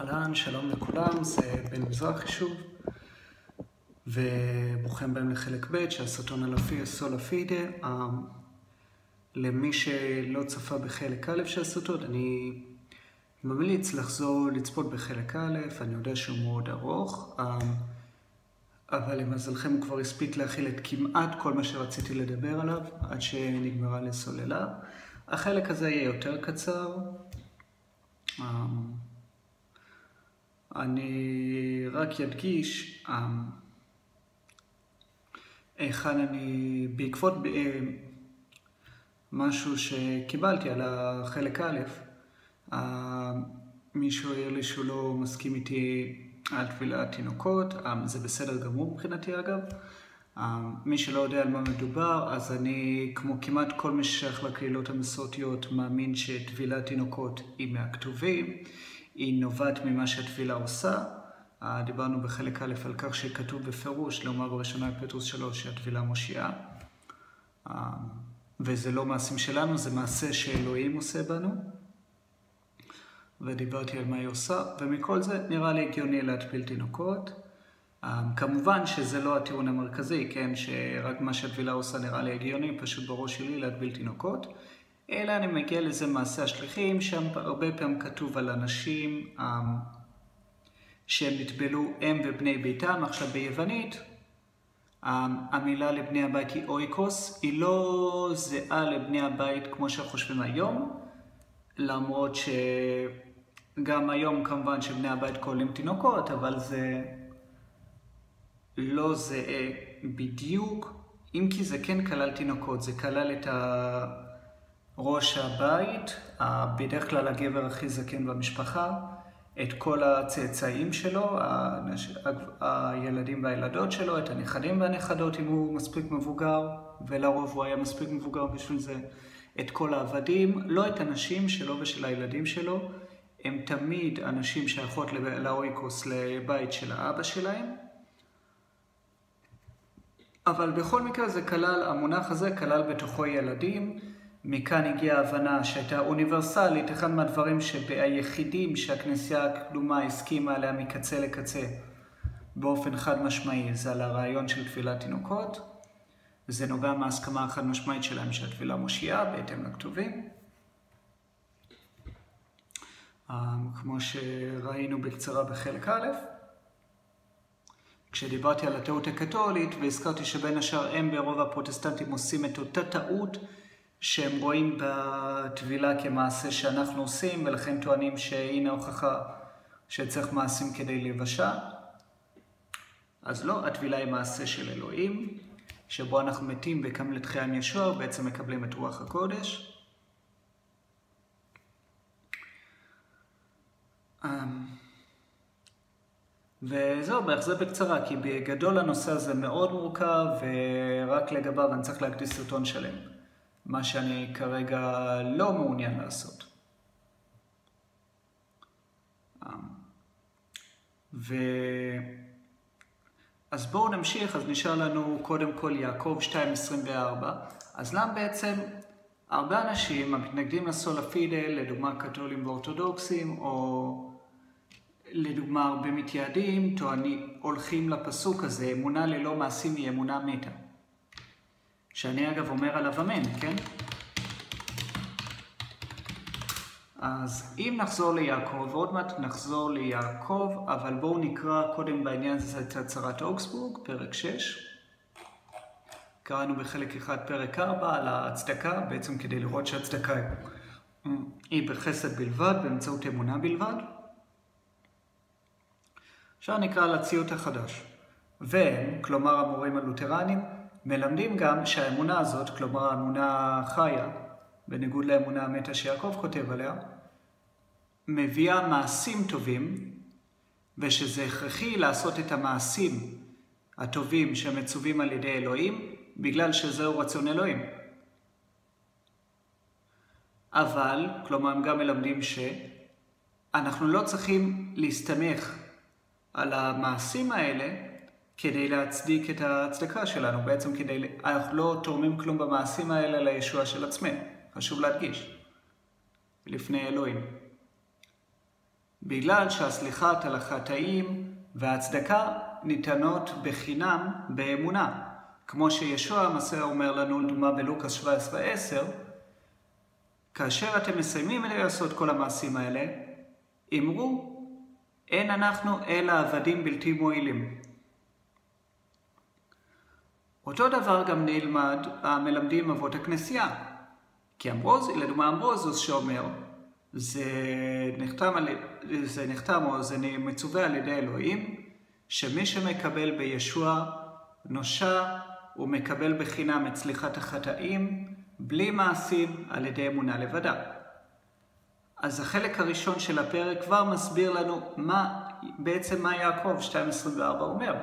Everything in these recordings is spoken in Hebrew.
אהלן, שלום לכולם, זה בן מזרחי שוב, וברוכים הבאים לחלק ב' של הסרטון על הסולה פידה. למי שלא צפה בחלק א' של הסרטון, אני ממליץ לחזור לצפות בחלק א', אני יודע שהוא מאוד ארוך, אבל למזלכם הוא כבר הספיק להכיל את כמעט כל מה שרציתי לדבר עליו, עד שנגמרה לסוללה. החלק הזה יהיה יותר קצר. אני רק אדגיש, היכן אני, בעקבות אה, משהו שקיבלתי על החלק א', מישהו העיר לי שהוא לא מסכים איתי על טבילת תינוקות, זה בסדר גמור מבחינתי אגב. מי שלא יודע על מה מדובר, אז אני, כמו כמעט כל מי ששייך לקהילות המסורתיות, מאמין שטבילת תינוקות היא מהכתובים. היא נובעת ממה שהטבילה עושה. דיברנו בחלק א' על כך שכתוב בפירוש, לאמר בראשונה בפטרוס 3, שהטבילה מושיעה. וזה לא מעשים שלנו, זה מעשה שאלוהים עושה בנו. ודיברתי על מה היא עושה, ומכל זה נראה לי הגיוני להטביל תינוקות. כמובן שזה לא הטיעון המרכזי, כן, שרק מה שהטבילה עושה נראה לי הגיוני, פשוט בראש שלי להטביל תינוקות. אלא אני מגיע לזה מעשה השליחים, שם הרבה פעמים כתוב על אנשים um, שהם נטבלו הם ובני ביתם. עכשיו ביוונית, um, המילה לבני הבית היא אויקוס, היא לא זהה לבני הבית כמו שחושבים היום, למרות שגם היום כמובן שבני הבית כוללים תינוקות, אבל זה לא זהה בדיוק, אם כי זה כן כלל תינוקות, זה כלל את ה... ראש הבית, בדרך כלל הגבר הכי זקן במשפחה, את כל הצאצאים שלו, הילדים והילדות שלו, את הנכדים והנכדות אם הוא מספיק מבוגר, ולרוב הוא היה מספיק מבוגר בשביל זה, את כל העבדים, לא את הנשים שלו ושל הילדים שלו, הם תמיד אנשים שייכות לאויקוס לבית של האבא שלהם. אבל בכל מקרה זה כלל, המונח הזה כלל בתוכו ילדים. מכאן הגיעה ההבנה שהייתה אוניברסלית, אחד מהדברים שהיחידים שהכנסייה הקדומה הסכימה עליה מקצה לקצה באופן חד משמעי זה על הרעיון של תפילת תינוקות. זה נובע מההסכמה החד משמעית שלהם שהתפילה מושיעה בהתאם לכתובים. אה, כמו שראינו בקצרה בחלק א', כשדיברתי על הטעות הקתולית והזכרתי שבין השאר הם ברוב הפרוטסטנטים עושים את אותה טעות שהם רואים בטבילה כמעשה שאנחנו עושים, ולכן טוענים שהנה הוכחה שצריך מעשים כדי להיוושע. אז לא, הטבילה היא מעשה של אלוהים, שבו אנחנו מתים וקמים לתחייה עם ישוע, ובעצם מקבלים את רוח הקודש. אמ, וזהו, בערך זה בקצרה, כי בגדול הנושא הזה מאוד מורכב, ורק לגביו אני צריך להקדיש סרטון שלם. מה שאני כרגע לא מעוניין לעשות. אמ, ו... אז בואו נמשיך, אז נשאר לנו קודם כל יעקב 2.24. אז למה בעצם הרבה אנשים המתנגדים לסולה פידה, לדוגמה קתולים ואורתודוקסים, או לדוגמה הרבה מתייעדים, טוענים, הולכים לפסוק הזה, אמונה ללא מעשים היא אמונה מתה. שאני אגב אומר עליו אמן, כן? אז אם נחזור ליעקב, ועוד מעט נחזור ליעקב, אבל בואו נקרא קודם בעניין הזה את הצהרת אוקסבורג, פרק 6. קראנו בחלק אחד פרק 4 על ההצדקה, בעצם כדי לראות שהצדקה היא בחסד בלבד, באמצעות אמונה בלבד. עכשיו נקרא על הציוט החדש. והם, כלומר המורים הלותרנים, מלמדים גם שהאמונה הזאת, כלומר האמונה חיה, בניגוד לאמונה המתה שיעקב כותב עליה, מביאה מעשים טובים, ושזה הכרחי לעשות את המעשים הטובים שמצווים על ידי אלוהים, בגלל שזהו רצון אלוהים. אבל, כלומר הם גם מלמדים שאנחנו לא צריכים להסתמך על המעשים האלה כדי להצדיק את ההצדקה שלנו, בעצם כדי, אנחנו לא תורמים כלום במעשים האלה לישוע של עצמנו, חשוב להדגיש, לפני אלוהים. בגלל שהסליחת על החטאים וההצדקה ניתנות בחינם באמונה. כמו שישוע המסע אומר לנו, לדוגמה בלוקאס 17-10, כאשר אתם מסיימים לעשות כל המעשים האלה, אמרו, אין אנחנו אלא עבדים בלתי מועילים. אותו דבר גם נלמד המלמדים אבות הכנסייה. כי אמברוז, לדוגמה אמברוזוס שאומר, זה נחתם, על, זה נחתם או זה מצווה על ידי אלוהים, שמי שמקבל בישוע נושע ומקבל בחינם את סליחת החטאים, בלי מעשים על ידי אמונה לבדה. אז החלק הראשון של הפרק כבר מסביר לנו מה, בעצם מה יעקב 2.24 אומר.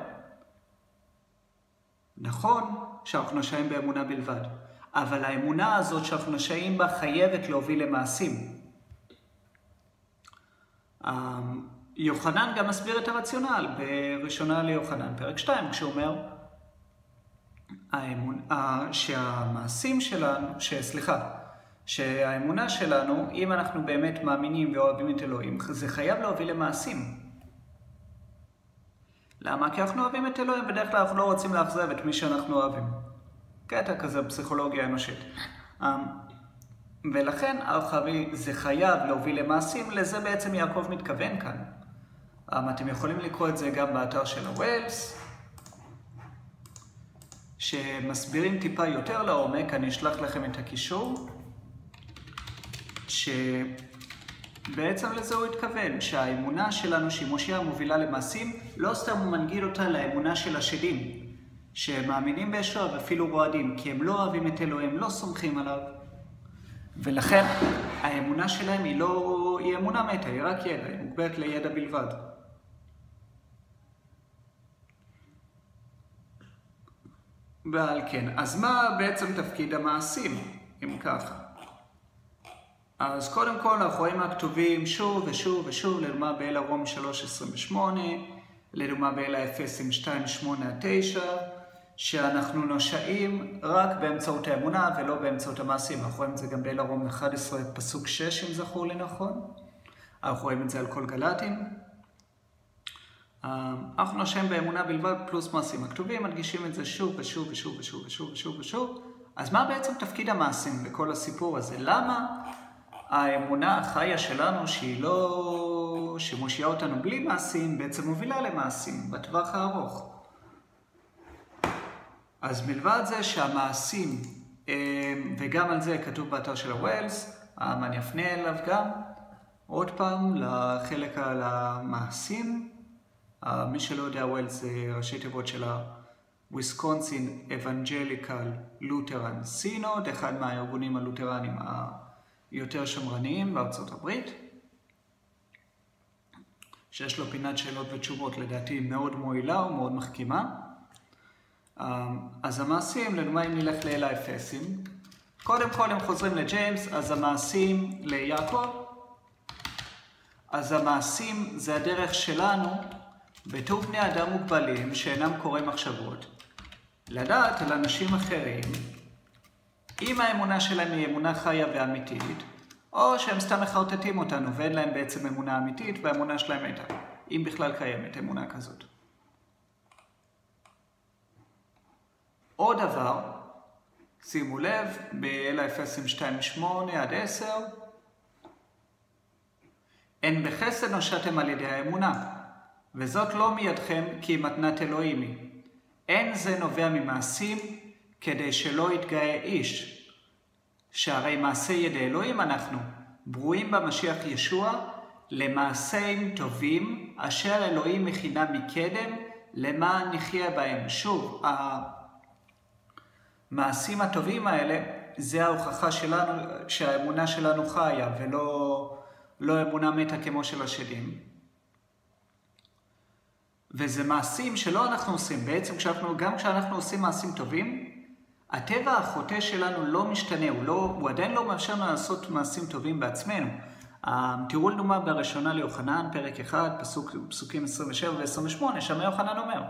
נכון שאנחנו נושעים באמונה בלבד, אבל האמונה הזאת שאנחנו נושעים בה חייבת להוביל למעשים. אמ, יוחנן גם מסביר את הרציונל בראשונה ליוחנן, פרק 2, כשהוא אומר האמון, שהמעשים שלנו, סליחה, שהאמונה שלנו, אם אנחנו באמת מאמינים ואוהבים את אלוהים, זה חייב להוביל למעשים. למה? כי אנחנו אוהבים את אלוהים, בדרך כלל אנחנו לא רוצים לאכזב את מי שאנחנו אוהבים. קטע כזה בפסיכולוגיה אנושית. אמ, ולכן הרחבי זה חייב להוביל למעשים, לזה בעצם יעקב מתכוון כאן. אמ, אתם יכולים לקרוא את זה גם באתר של הווילס, שמסבירים טיפה יותר לעומק, אני אשלח לכם את הקישור, שבעצם לזה הוא התכוון, שהאמונה שלנו שהיא מושיעה מובילה למעשים, לא סתם הוא מנגיל אותה לאמונה של השדים, שמאמינים בישוע ואפילו רועדים, כי הם לא אוהבים את אלוהים, לא סומכים עליו. ולכן האמונה שלהם היא לא, היא אמונה מתה, היא רק ידע, היא מוגבלת לידע בלבד. ועל כן, אז מה בעצם תפקיד המעשים, אם ככה? אז קודם כל אנחנו רואים הכתובים שוב ושוב ושוב, לדוגמה באל הרום 3.28, לדוגמה באל האפסים 2.8-9, שאנחנו נושעים רק באמצעות האמונה ולא באמצעות המעשים. אנחנו רואים את זה גם באל הרום 11 פסוק 6, אם זכור לי נכון. אנחנו רואים את זה על כל גל"טים. אנחנו נושם באמונה בלבד פלוס מעשים. הכתובים מדגישים את זה שוב ושוב ושוב ושוב ושוב ושוב ושוב. אז מה בעצם תפקיד המעשים בכל הסיפור הזה? למה האמונה החיה שלנו, שהיא לא... שמושיעה אותנו בלי מעשים, בעצם מובילה למעשים בטווח הארוך? אז מלבד זה שהמעשים, אה, וגם על זה כתוב באתר של הווילס, אני אפנה אליו גם, עוד פעם, לחלק על המעשים. מי שלא יודע, ווילס זה ראשי תיבות של ה-Wisconsin Evangelical Lutheran Synod, אחד מהארגונים הלותרנים היותר שמרניים בארצות הברית, שיש לו פינת שאלות ותשובות לדעתי מאוד מועילה ומאוד מחכימה. אז המעשים, לדוגמה אם נלך האפסים, קודם כל הם חוזרים לג'יימס, אז המעשים ליעקב, אז המעשים זה הדרך שלנו, בתור בני אדם מוגבלים שאינם קוראים מחשבות, לדעת על אנשים אחרים, אם האמונה שלהם היא אמונה חיה ואמיתית, או שהם סתם מחרטטים אותנו ואין להם בעצם אמונה אמיתית והאמונה שלהם מתה, אם בכלל קיימת אמונה כזאת. עוד דבר, שימו לב, באל האפסים 2.8 עד 10, אין בחסד נושעתם על ידי האמונה, וזאת לא מידכם כי היא מתנת אלוהים היא. אין זה נובע ממעשים, כדי שלא יתגאה איש. שהרי מעשה ידי אלוהים אנחנו, ברואים במשיח ישוע, למעשים טובים, אשר אלוהים מכינה מקדם, למען נחיה בהם. שוב, המעשים הטובים האלה, זה ההוכחה שלנו, שהאמונה שלנו חיה, ולא לא אמונה מתה כמו של השדים. וזה מעשים שלא אנחנו עושים. בעצם כשאנחנו, גם כשאנחנו עושים מעשים טובים, הטבע החוטא שלנו לא משתנה, הוא, לא, הוא עדיין לא מאפשר לנו לעשות מעשים טובים בעצמנו. תראו לדוגמה בראשונה ליוחנן, פרק 1, פסוק, פסוקים 27 ו-28, שם יוחנן אומר,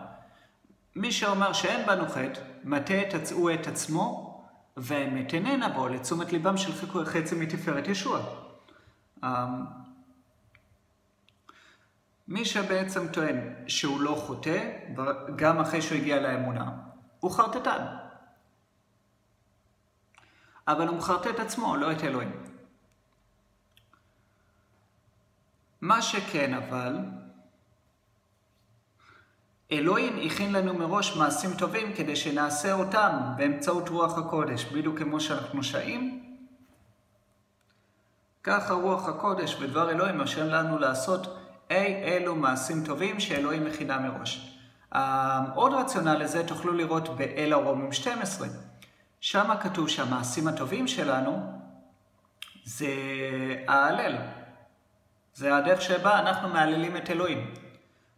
מי שאומר שאין בנו חטא, מטה את, הוא את עצמו, והאמת איננה בו, לתשומת ליבם של חצי מתפארת ישוע. מי שבעצם טוען שהוא לא חוטא, גם אחרי שהוא הגיע לאמונה, הוא חרטטן. אבל הוא מחרטט עצמו, לא את אלוהים. מה שכן אבל, אלוהים הכין לנו מראש מעשים טובים כדי שנעשה אותם באמצעות רוח הקודש, בדיוק כמו שאנחנו שאים. ככה רוח הקודש ודבר אלוהים מאשר לנו לעשות אי אלו מעשים טובים שאלוהים מכינה מראש. עוד רציונל לזה תוכלו לראות באל הרומים 12. שם כתוב שהמעשים הטובים שלנו זה ההלל. זה הדרך שבה אנחנו מהללים את אלוהים.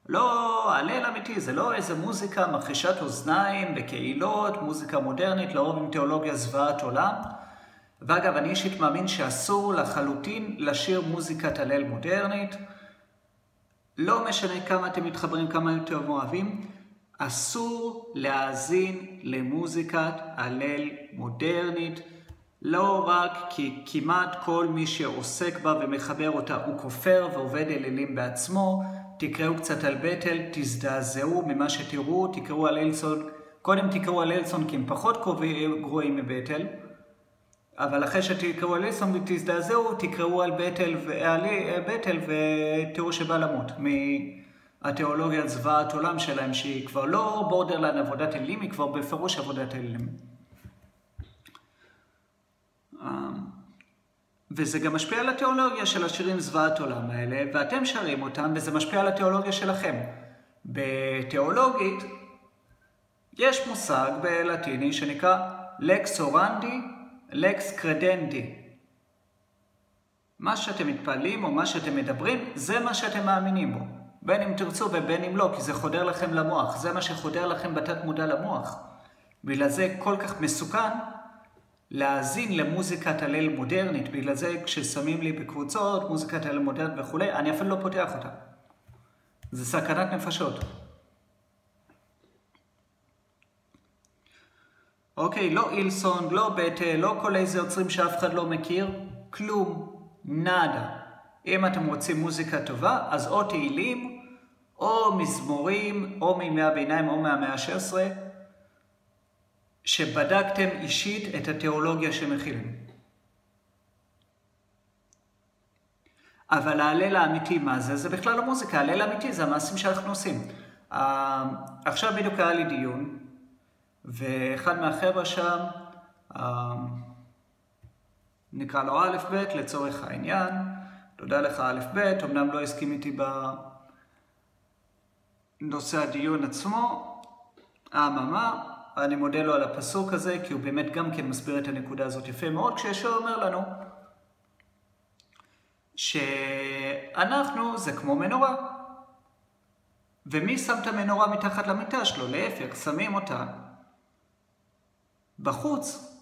לא, הלל אמיתי, זה לא איזה מוזיקה מכחישת אוזניים בקהילות, מוזיקה מודרנית, לרוב עם תיאולוגיה זוועת עולם. ואגב, אני אישית מאמין שאסור לחלוטין לשיר מוזיקת הלל מודרנית. לא משנה כמה אתם מתחברים, כמה אתם אוהבים, אסור להאזין למוזיקת הלל מודרנית, לא רק כי כמעט כל מי שעוסק בה ומחבר אותה הוא כופר ועובד אלילים בעצמו, תקראו קצת על בטל, תזדעזעו ממה שתראו, תקראו על אלסון, קודם תקראו על אלסון כי הם פחות גרועים מבטל, אבל אחרי שתקראו על אלסון ותזדעזעו, תקראו על בטל, על בטל ותראו שבא למות. מהתיאולוגיה זוועת עולם שלהם, שהיא כבר לא בורדרלנד עבודת אלילים, היא כבר בפירוש עבודת אלילים. וזה גם משפיע על התיאולוגיה של השירים זוועת עולם האלה, ואתם שרים אותם, וזה משפיע על התיאולוגיה שלכם. בתיאולוגית, יש מושג בלטיני שנקרא לקס אורנדי, לקס קרדנדי. מה שאתם מתפעלים או מה שאתם מדברים, זה מה שאתם מאמינים בו. בין אם תרצו ובין אם לא, כי זה חודר לכם למוח. זה מה שחודר לכם בתת מודע למוח. בגלל זה כל כך מסוכן להאזין למוזיקת הלל מודרנית, בגלל זה כששמים לי בקבוצות מוזיקת הלל מודרנית וכולי, אני אפילו לא פותח אותה. זה סכנת נפשות. אוקיי, לא אילסון, לא בטל, לא כל איזה יוצרים שאף אחד לא מכיר, כלום, נאדה. אם אתם רוצים מוזיקה טובה, אז או תהילים, או מזמורים, או מימי הביניים, או מהמאה ה-16, שבדקתם אישית את התיאולוגיה שמכילים. אבל ההלל האמיתי, מה זה? זה בכלל לא מוזיקה, ההלל האמיתי זה המעשים שאנחנו עושים. Uh, עכשיו בדיוק היה לי דיון, ואחד מהחבר'ה שם, uh, נקרא לו א' ב' לצורך העניין, תודה לך א' ב', אמנם לא הסכים איתי בנושא הדיון עצמו, אממה, אני מודה לו על הפסוק הזה, כי הוא באמת גם כן מסביר את הנקודה הזאת יפה מאוד, כשישוע אומר לנו שאנחנו זה כמו מנורה. ומי שם את המנורה מתחת למיטה שלו? להפך, שמים אותה בחוץ,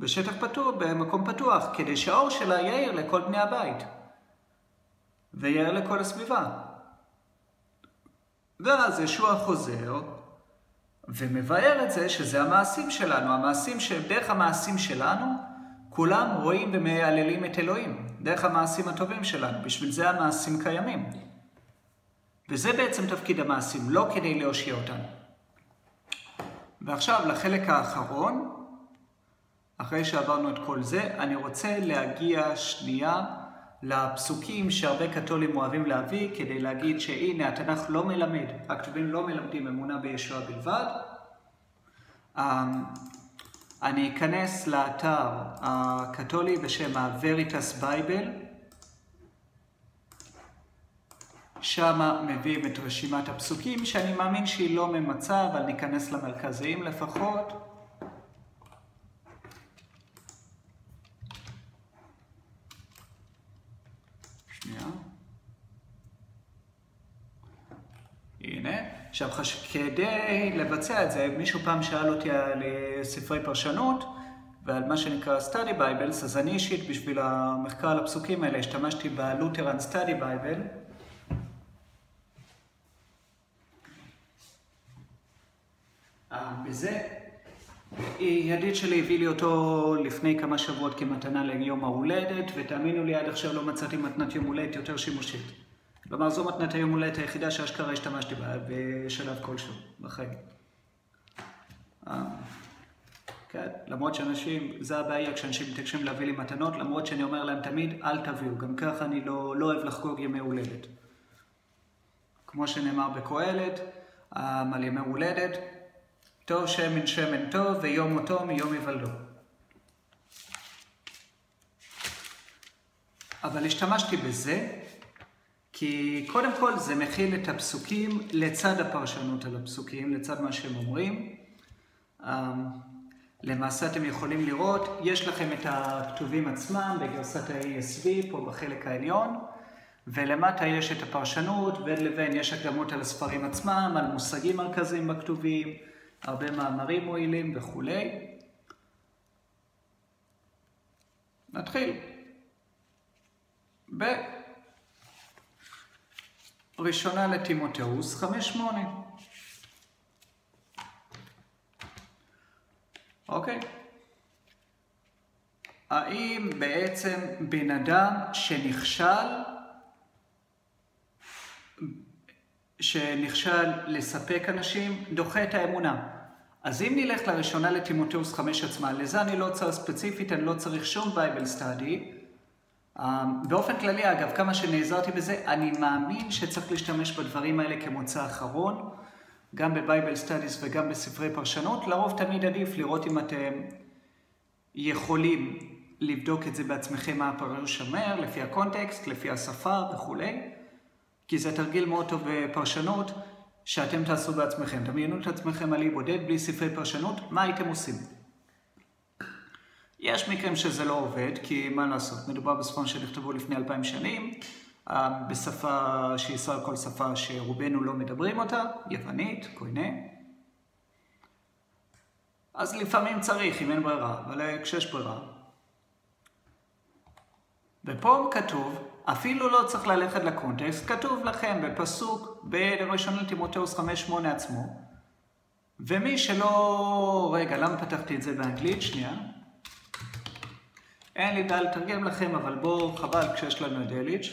בשטח פתוח, במקום פתוח, כדי שהאור שלה יאיר לכל בני הבית. ויאיר לכל הסביבה. ואז ישוע חוזר, ומבאר את זה שזה המעשים שלנו, המעשים שדרך המעשים שלנו כולם רואים ומהללים את אלוהים, דרך המעשים הטובים שלנו, בשביל זה המעשים קיימים. וזה בעצם תפקיד המעשים, לא כדי להושיע אותנו. ועכשיו לחלק האחרון, אחרי שעברנו את כל זה, אני רוצה להגיע שנייה לפסוקים שהרבה קתולים אוהבים להביא כדי להגיד שהנה התנ"ך לא מלמד, הכתובים לא מלמדים אמונה בישוע בלבד. אמ, אני אכנס לאתר הקתולי בשם ה-Veritas שם מביאים את רשימת הפסוקים שאני מאמין שהיא לא ממצה, אבל ניכנס למרכזיים לפחות. הנה, עכשיו כדי לבצע את זה, מישהו פעם שאל אותי על אה, ספרי פרשנות ועל מה שנקרא study bibles, אז אני אישית בשביל המחקר על הפסוקים האלה השתמשתי בלותרן study bible. וזה, ידיד שלי הביא לי אותו לפני כמה שבועות כמתנה ליום ההולדת, ותאמינו לי, עד עכשיו לא מצאתי מתנת יום הולדת יותר שימושית. כלומר, זו מתנת היום הולדת היחידה שאשכרה השתמשתי בה בשלב כלשהו בחיים. אה, כן, למרות שאנשים, זה הבעיה כשאנשים מתעקשים להביא לי מתנות, למרות שאני אומר להם תמיד, אל תביאו, גם ככה אני לא, לא אוהב לחגוג ימי הולדת. כמו שנאמר בקהלת, על ימי הולדת, טוב שמן שמן טוב ויום מותו מיום יוולדו. אבל השתמשתי בזה כי קודם כל זה מכיל את הפסוקים לצד הפרשנות על הפסוקים, לצד מה שהם אומרים. אמ, למעשה אתם יכולים לראות, יש לכם את הכתובים עצמם בגרסת ה-ASV פה בחלק העליון, ולמטה יש את הפרשנות, בין לבין יש הקדמות על הספרים עצמם, על מושגים מרכזיים בכתובים, הרבה מאמרים מועילים וכולי. נתחיל. בראשונה לטימותאוס, חמש שמונה. אוקיי? האם בעצם בן אדם שנכשל, שנכשל לספק אנשים, דוחה את האמונה? אז אם נלך לראשונה לטימותאוס חמש עצמה, לזה אני לא צריך ספציפית, אני לא צריך שום Bible study. באופן כללי, אגב, כמה שנעזרתי בזה, אני מאמין שצריך להשתמש בדברים האלה כמוצא אחרון. גם ב Bible studies וגם בספרי פרשנות, לרוב תמיד עדיף לראות אם אתם יכולים לבדוק את זה בעצמכם מה הפירוש אומר, לפי הקונטקסט, לפי השפה וכולי, כי זה תרגיל מאוד טוב בפרשנות שאתם תעשו בעצמכם. דמיינו את עצמכם על אי בודד בלי ספרי פרשנות, מה הייתם עושים? יש מקרים שזה לא עובד, כי מה לעשות, מדובר בספרים שנכתבו לפני אלפיים שנים, אה, בשפה שהיא סך הכל שפה שרובנו לא מדברים אותה, יוונית, קוינה. אז לפעמים צריך, אם אין ברירה, אבל כשיש ברירה. ופה כתוב, אפילו לא צריך ללכת לקונטקסט, כתוב לכם בפסוק בראשון לטימותאוס 5-8 עצמו, ומי שלא... רגע, למה פתחתי את זה באנגלית? שנייה. אין לי דל לתרגם לכם, אבל בואו, חבל כשיש לנו את אליץ'.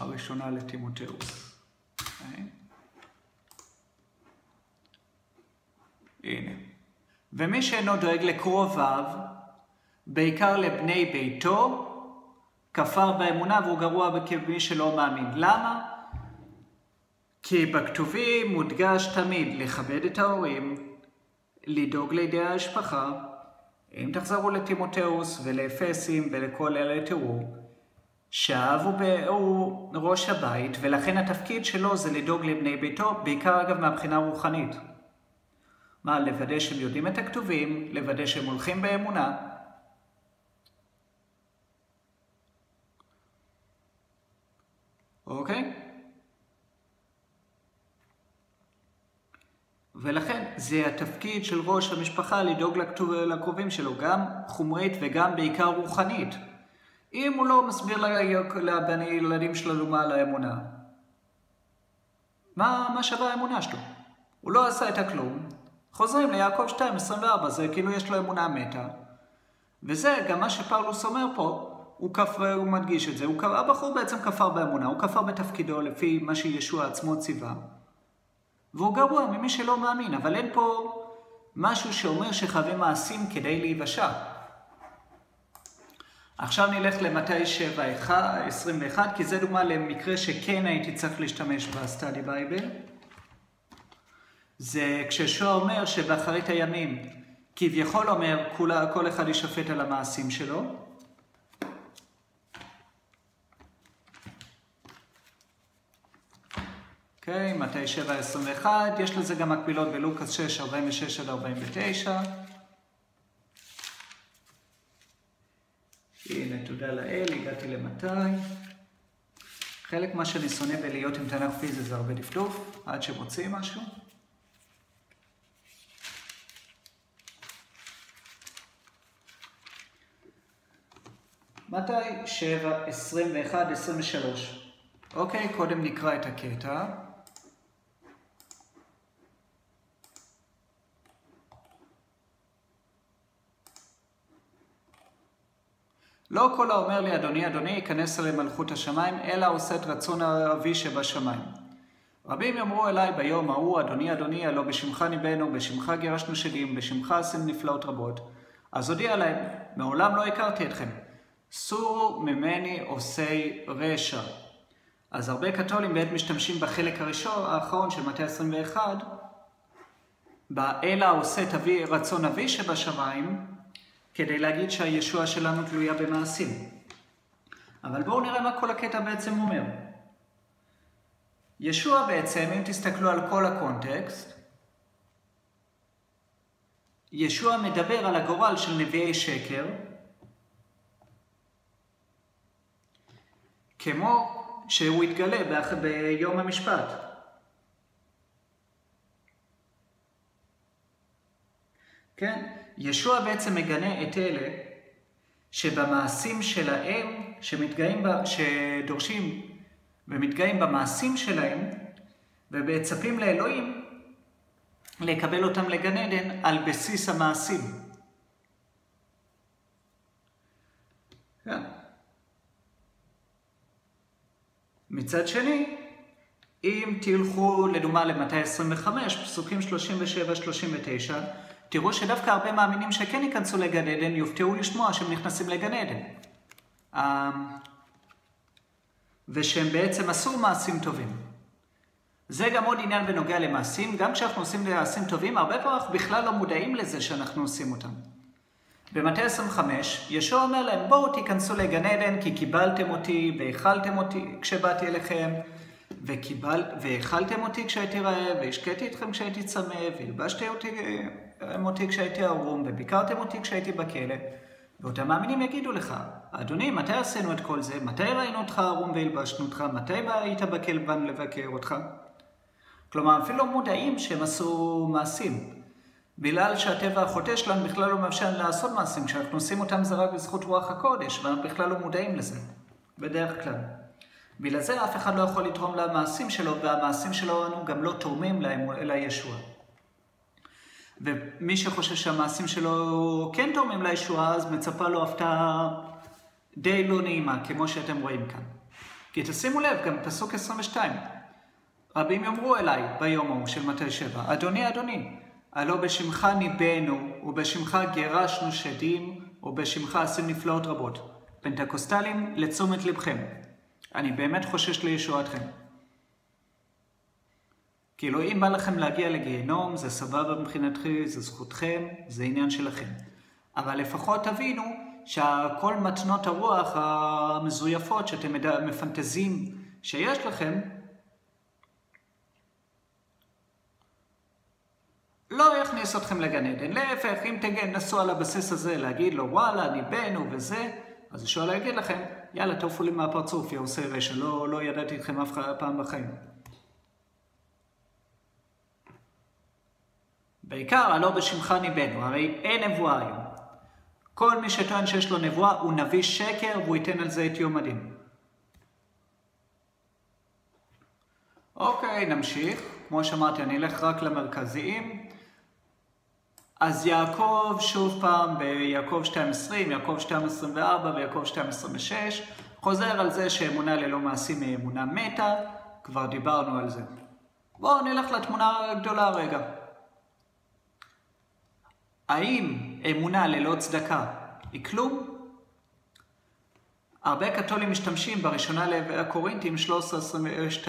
הראשונה לטימותאוס. אוקיי? הנה. ומי שאינו דואג לקרוביו, בעיקר לבני ביתו, כפר באמונה והוא גרוע כמי שלא מאמין. למה? כי בכתובים מודגש תמיד לכבד את ההורים, לדאוג לידי המשפחה. אם תחזרו לטימותאוס ולאפסים ולכל אלה תראו, שהאב הוא, ראש הבית, ולכן התפקיד שלו זה לדאוג לבני ביתו, בעיקר אגב מהבחינה הרוחנית. מה, לוודא שהם יודעים את הכתובים, לוודא שהם הולכים באמונה. אוקיי? ולכן זה התפקיד של ראש המשפחה לדאוג לקרובים שלו, גם חומרית וגם בעיקר רוחנית. אם הוא לא מסביר לילדים שלנו מה על האמונה, מה, מה שווה האמונה שלו? הוא לא עשה את הכלום, חוזרים ליעקב 2, 24, זה כאילו יש לו אמונה מתה. וזה גם מה שפאולוס אומר פה, הוא, כפר, הוא מדגיש את זה, הוא, הבחור בעצם כפר באמונה, הוא כפר בתפקידו לפי מה שישוע עצמו ציווה. והוא גרוע ממי שלא מאמין, אבל אין פה משהו שאומר שחייבים מעשים כדי להיוושע. עכשיו נלך למתי 7, 21, כי זה דוגמה למקרה שכן הייתי צריך להשתמש ב study Bible. זה כשישוע אומר שבאחרית הימים, כביכול אומר, כל אחד יישפט על המעשים שלו. אוקיי, מתי 7, 21, יש לזה גם מקבילות בלוקאס 6, 46 עד 49. הנה, תודה לאל, הגעתי למתי. חלק מה שאני שונא בלהיות עם תנ"ך פיזי זה הרבה דפדוף, עד שמוצאים משהו. מתי? 7, 21, 23. אוקיי, קודם נקרא את הקטע. לא כל האומר לי אדוני אדוני ייכנס אלי מלכות השמיים, אלא עושה את רצון אבי שבשמיים. רבים יאמרו אליי ביום ההוא, אדוני אדוני, הלא בשמך ניבאנו, בשמך גירשנו שדים, בשמך עשינו נפלאות רבות. אז הודיע להם, מעולם לא הכרתי אתכם. סורו ממני עושי רשע. אז הרבה קתולים בעת משתמשים בחלק הראשון, האחרון של מטה 21, באלא עושה תביא רצון אבי שבשמיים, כדי להגיד שהישוע שלנו תלויה במעשים. אבל בואו נראה מה כל הקטע בעצם אומר. ישוע בעצם, אם תסתכלו על כל הקונטקסט, ישוע מדבר על הגורל של נביאי שקר, כמו שהוא יתגלה ביום המשפט. כן? ישוע בעצם מגנה את אלה שבמעשים שלהם, שמתגאים, שדורשים ומתגאים במעשים שלהם, ומצפים לאלוהים לקבל אותם לגן עדן על בסיס המעשים. כן. מצד שני, אם תלכו לדוגמה למטה 25, פסוקים 37-39, תראו שדווקא הרבה מאמינים שכן ייכנסו לגן עדן, יופתעו לשמוע שהם נכנסים לגן עדן. אמ, ושהם בעצם עשו מעשים טובים. זה גם עוד עניין בנוגע למעשים, גם כשאנחנו עושים מעשים טובים, הרבה פעמים אנחנו בכלל לא מודעים לזה שאנחנו עושים אותם. במטה 25, ישוע אומר להם, בואו תיכנסו לגן עדן כי קיבלתם אותי והאכלתם אותי כשבאתי אליכם, וקיבל, והאכלתם אותי כשהייתי רעב, והשקעתי אתכם כשהייתי צמא, והלבשתי אותי, אותי כשהייתי ערום, וביקרתם אותי כשהייתי בכלא. ואותם מאמינים יגידו לך, אדוני, מתי עשינו את כל זה? מתי ראינו אותך ערום והלבשנו אותך? מתי היית בכלא באנו לבקר אותך? כלומר, אפילו מודעים שהם עשו מעשים. בגלל שהטבע החוטא שלנו בכלל לא מאפשר לעשות מעשים, כשאנחנו עושים אותם זה רק בזכות רוח הקודש, ואנחנו בכלל לא מודעים לזה, בדרך כלל. בגלל זה אף אחד לא יכול לתרום למעשים שלו, והמעשים שלנו גם לא תורמים להם, אלא ישוע. ומי שחושב שהמעשים שלו כן תורמים לישועה, אז מצפה לו הפתעה די לא נעימה, כמו שאתם רואים כאן. כי תשימו לב, גם פסוק 22, רבים יאמרו אליי ביום ההוא של מתי שבע, אדוני, אדוני, הלא בשמך ניבאנו, ובשמך גירשנו שדים, ובשמך עשים נפלאות רבות. פנטקוסטלים, לתשומת לבכם. אני באמת חושש לישועתכם. כאילו, אם בא לכם להגיע לגיהנום, זה סבבה מבחינתכם, זה זכותכם, זה עניין שלכם. אבל לפחות תבינו שכל מתנות הרוח המזויפות שאתם מפנטזים שיש לכם, לא יכניס אתכם לגן עדן. להפך, אם תנסו על הבסיס הזה להגיד לו, וואלה, אני בן וזה, אז לא יגיד לכם, יאללה, תעופו לי מהפרצוף, יא עושה רשע, לא, לא ידעתי אתכם אף פעם בחיים. בעיקר, הלא בשמך ניבאנו, הרי אין נבואה היום. כל מי שטוען שיש לו נבואה הוא נביא שקר והוא ייתן על זה את יום הדין. אוקיי, נמשיך. כמו שאמרתי, אני אלך רק למרכזיים. אז יעקב שוב פעם ביעקב 2.20, יעקב 2.24 ויעקב 2.26 חוזר על זה שאמונה ללא מעשים היא אמונה מתה, כבר דיברנו על זה. בואו נלך לתמונה הגדולה רגע. האם אמונה ללא צדקה היא כלום? הרבה קתולים משתמשים בראשונה לקורינתים 13.22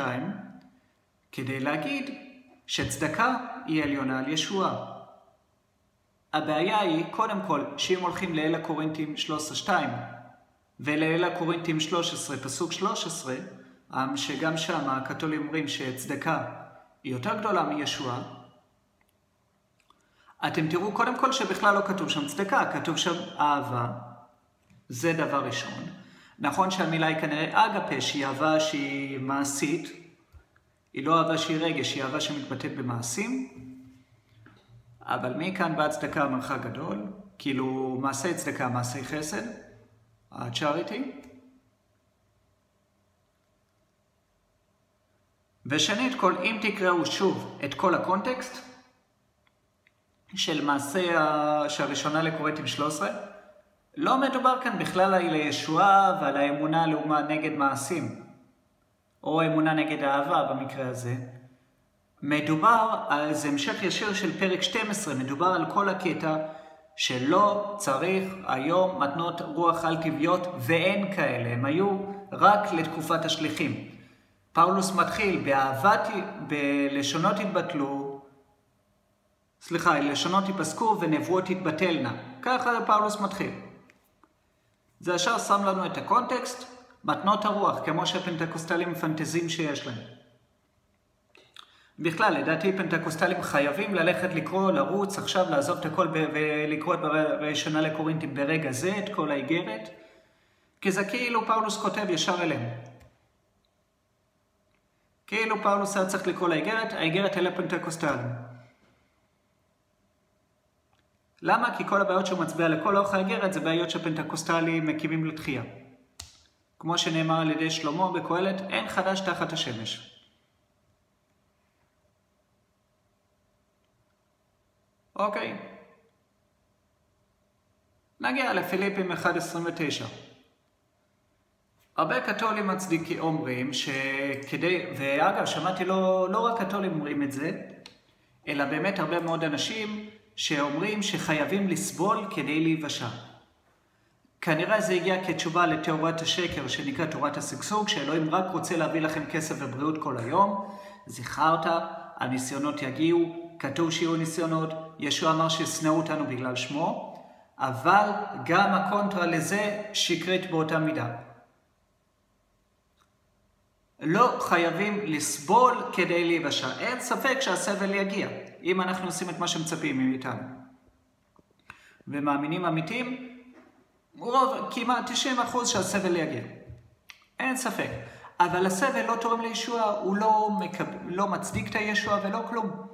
כדי להגיד שצדקה היא עליונה על ישועה. הבעיה היא, קודם כל, שאם הולכים לאל הקורינתים 13.2 ולאל הקורינתים 13, פסוק 13, שגם שם הקתולים אומרים שצדקה היא יותר גדולה מישוע, אתם תראו קודם כל שבכלל לא כתוב שם צדקה, כתוב שם אהבה, זה דבר ראשון. נכון שהמילה היא כנראה אגפה, שהיא אהבה שהיא מעשית, היא לא אהבה שהיא רגש, היא אהבה שמתבטאת במעשים, אבל מכאן ועד צדקה המרחק גדול, כאילו מעשי צדקה, מעשי חסד, ה-charity. ושנית כל, אם תקראו שוב את כל הקונטקסט של מעשה שהראשונה לקוראת עם 13, לא מדובר כאן בכלל על הישועה ועל האמונה לעומת נגד מעשים, או אמונה נגד אהבה במקרה הזה. מדובר זה המשך ישיר של פרק 12, מדובר על כל הקטע שלא צריך היום מתנות רוח על טבעיות ואין כאלה, הם היו רק לתקופת השליחים. פאולוס מתחיל באהבת, בלשונות התבטלו, סליחה, לשונות ייפסקו ונבואות יתבטלנה. ככה פאולוס מתחיל. זה ישר שם לנו את הקונטקסט, מתנות הרוח, כמו שהפנטקוסטלים מפנטזים שיש להם. בכלל, לדעתי פנטקוסטלים חייבים ללכת לקרוא, לרוץ, עכשיו לעזוב את הכל ולקרוא את ראשונה לקורינטים ברגע זה, את כל האיגרת, כי זה כאילו פאולוס כותב ישר אליהם. כאילו פאולוס היה צריך לקרוא לאיגרת, האיגרת אלה פנטקוסטלים. למה? כי כל הבעיות שהוא מצביע לכל אורך האיגרת זה בעיות שפנטקוסטלים מקימים לתחייה. כמו שנאמר על ידי שלמה בקהלת, אין חדש תחת השמש. אוקיי. נגיע לפיליפים 1.29. הרבה קתולים מצדיקים אומרים שכדי, ואגב, שמעתי לא, לא רק קתולים אומרים את זה, אלא באמת הרבה מאוד אנשים שאומרים שחייבים לסבול כדי להיוושע. כנראה זה הגיע כתשובה לתיאוריית השקר שנקרא תורת השגשוג, שאלוהים רק רוצה להביא לכם כסף ובריאות כל היום. זכרת, הניסיונות יגיעו, כתוב שיהיו ניסיונות, ישוע אמר שישנאו אותנו בגלל שמו, אבל גם הקונטרה לזה שקרית באותה מידה. לא חייבים לסבול כדי להיוושע. אין ספק שהסבל יגיע, אם אנחנו עושים את מה שמצפים מאיתנו. ומאמינים אמיתיים, רוב, כמעט 90% שהסבל יגיע. אין ספק. אבל הסבל לא תורם לישוע, הוא לא, מקב... לא מצדיק את הישוע ולא כלום.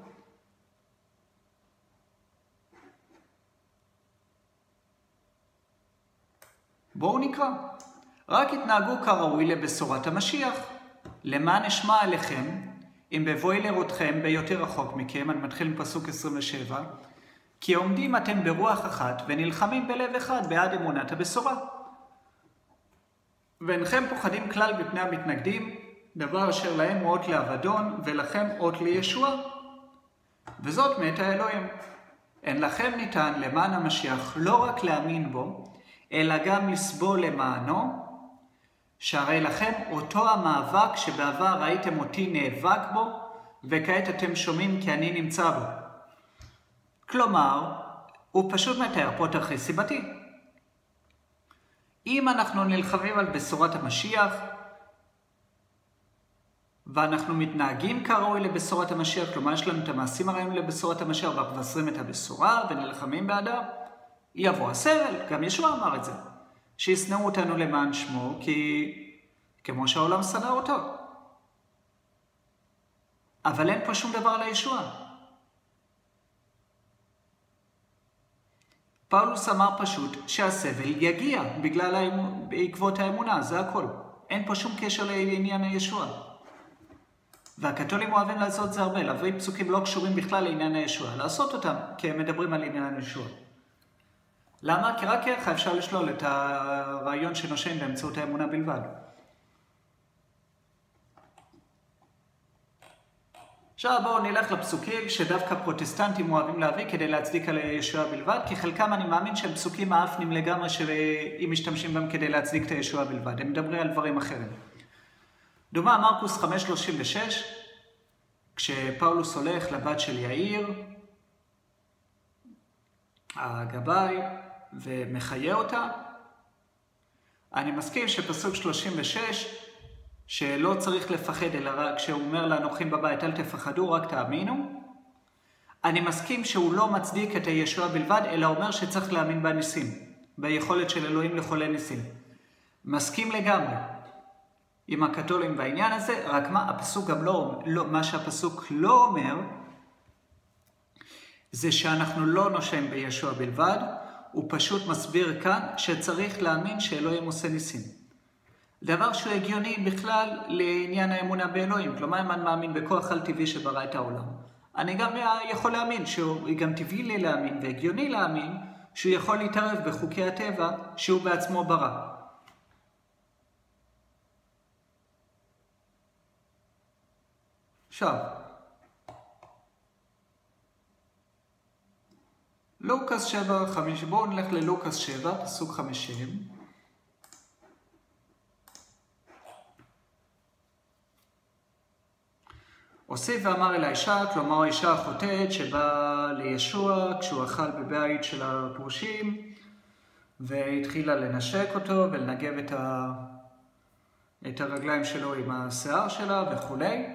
בואו נקרא. רק התנהגו כראוי לבשורת המשיח. למען אשמע עליכם, אם בבואי לראותכם ביותר רחוק מכם, אני מתחיל מפסוק 27, כי עומדים אתם ברוח אחת ונלחמים בלב אחד בעד אמונת הבשורה. ואינכם פוחדים כלל בפני המתנגדים, דבר אשר להם הוא אות לאבדון, ולכם אות לישוע. וזאת מאת האלוהים. אין לכם ניתן למען המשיח לא רק להאמין בו, אלא גם לסבול למענו, שהרי לכם אותו המאבק שבעבר ראיתם אותי נאבק בו, וכעת אתם שומעים כי אני נמצא בו. כלומר, הוא פשוט מתאר פה תרחיש סיבתי. אם אנחנו נלחמים על בשורת המשיח, ואנחנו מתנהגים כראוי לבשורת המשיח, כלומר יש לנו את המעשים הרעים לבשורת המשיח ואנחנו מבשרים את הבשורה ונלחמים בעדה, יבוא הסבל, גם ישוע אמר את זה, שישנאו אותנו למען שמו, כי כמו שהעולם שנא אותו. אבל אין פה שום דבר לישוע. פאולוס אמר פשוט שהסבל יגיע בגלל האמ... בעקבות האמונה, זה הכל. אין פה שום קשר לעניין הישוע. והקתולים אוהבים לעשות זה הרבה, להביא פסוקים לא קשורים בכלל לעניין הישוע, לעשות אותם, כי הם מדברים על עניין הישוע. למה? כי רק ככה אפשר לשלול את הרעיון שנושן באמצעות האמונה בלבד. עכשיו בואו נלך לפסוקים שדווקא פרוטסטנטים אוהבים להביא כדי להצדיק על ישועה בלבד, כי חלקם אני מאמין שהם פסוקים מאפנים לגמרי שאם משתמשים בהם כדי להצדיק את הישועה בלבד, הם מדברים על דברים אחרים. דוגמה מרקוס 5.36, כשפאולוס הולך לבת של יאיר, הגבאי, ומחיה אותה. אני מסכים שפסוק 36, שלא צריך לפחד, אלא רק כשהוא אומר לאנוכים בבית, אל תפחדו, רק תאמינו. אני מסכים שהוא לא מצדיק את הישוע בלבד, אלא אומר שצריך להאמין בניסים, ביכולת של אלוהים לחולל ניסים. מסכים לגמרי עם הקתולים בעניין הזה, רק מה, הפסוק גם לא, לא מה שהפסוק לא אומר, זה שאנחנו לא נושם בישוע בלבד, הוא פשוט מסביר כאן שצריך להאמין שאלוהים עושה ניסים. דבר שהוא הגיוני בכלל לעניין האמונה באלוהים. כלומר, אם אני מאמין בכוח על טבעי שברא את העולם, אני גם יכול להאמין, שהוא גם טבעי לי להאמין והגיוני להאמין, שהוא יכול להתערב בחוקי הטבע שהוא בעצמו ברא. עכשיו, לוקאס 7, 5, בואו נלך ללוקאס 7, פסוק 50. הוסיף ואמר אל האישה, כלומר האישה החוטאת שבאה לישוע כשהוא אכל בבית של הפרושים והתחילה לנשק אותו ולנגב את, ה... את הרגליים שלו עם השיער שלה וכולי.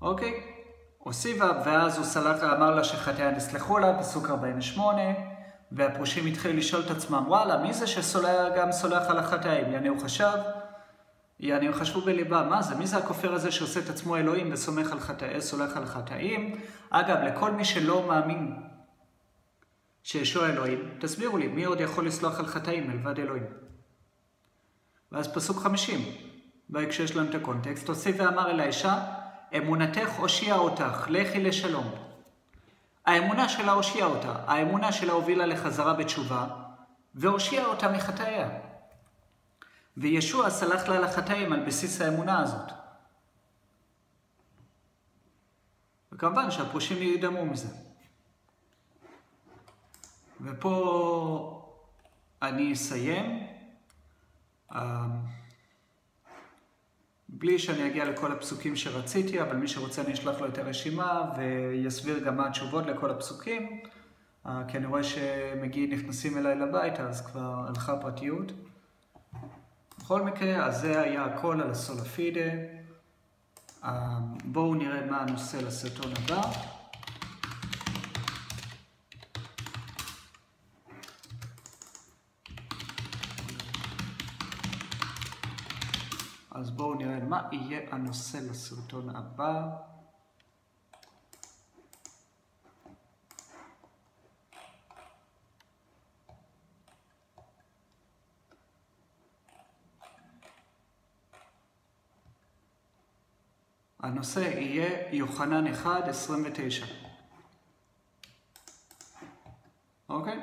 אוקיי? הוסיפה, ואז הוא סלח, אמר לה שחטאיה נסלחו לה, פסוק 48, והפרושים התחילו לשאול את עצמם, וואלה, מי זה שסולח גם סולח על החטאים? יעני הוא חשב, יעני הם חשבו בליבם, מה זה, מי זה הכופר הזה שעושה את עצמו אלוהים וסומך על חטאים, סולח על חטאים? אגב, לכל מי שלא מאמין שישוע אלוהים, תסבירו לי, מי עוד יכול לסלוח על חטאים מלבד אלוהים? ואז פסוק 50, בהקשר שלנו את הקונטקסט, הוסיף ואמר אל האישה, אמונתך הושיעה אותך, לכי לשלום. האמונה שלה הושיעה אותה, האמונה שלה הובילה לחזרה בתשובה, והושיעה אותה מחטאיה. וישוע סלח לה לחטאים על בסיס האמונה הזאת. וכמובן שהפרושים ידמו מזה. ופה אני אסיים. בלי שאני אגיע לכל הפסוקים שרציתי, אבל מי שרוצה אני אשלח לו את הרשימה ויסביר גם מה התשובות לכל הפסוקים, אה, כי אני רואה שמגיעים, נכנסים אליי לבית, אז כבר הלכה פרטיות. בכל מקרה, אז זה היה הכל על הסולפידה. אה, בואו נראה מה הנושא לסרטון הבא. מה יהיה הנושא לסרטון הבא. הנושא יהיה יוחנן 1, 29. אוקיי?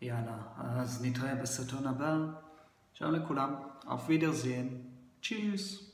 יאללה, אז נתראה בסרטון הבא. שלום לכולם, auf Wiedersehen, tschüss.